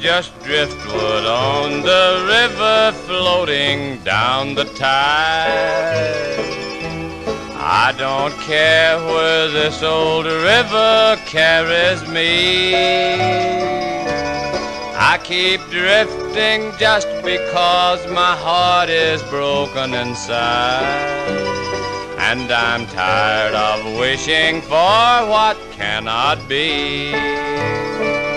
Just driftwood on the river floating down the tide. I don't care where this old river carries me. I keep drifting just because my heart is broken inside. And I'm tired of wishing for what cannot be.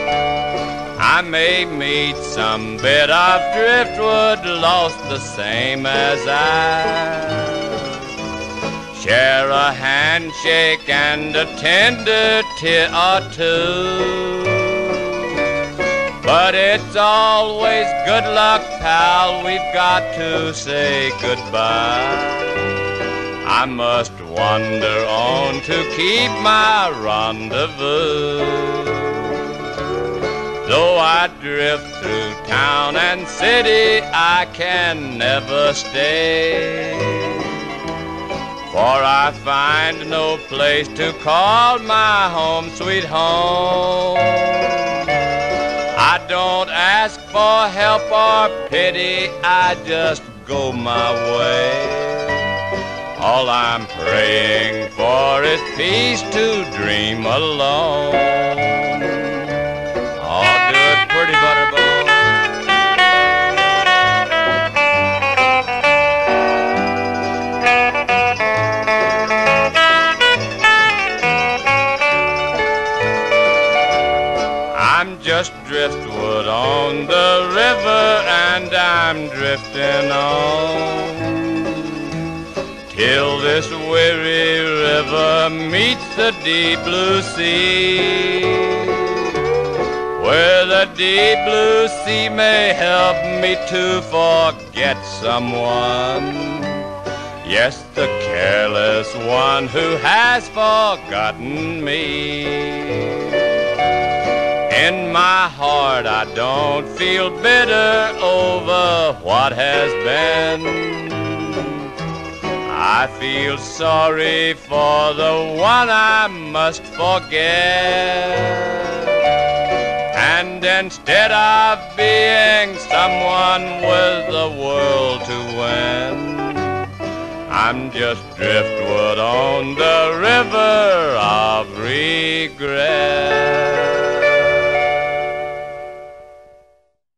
I may meet some bit of driftwood lost the same as I. Share a handshake and a tender tear or two. But it's always good luck, pal. We've got to say goodbye. I must wander on to keep my rendezvous. I drift through town and city, I can never stay. For I find no place to call my home, sweet home. I don't ask for help or pity, I just go my way. All I'm praying for is peace to dream alone. Just driftwood on the river, and I'm drifting on till this weary river meets the deep blue sea. Where the deep blue sea may help me to forget someone. Yes, the careless one who has forgotten me. In my heart, I don't feel bitter over what has been. I feel sorry for the one I must forget. And instead of being someone with the world to win, I'm just driftwood on the river of regret.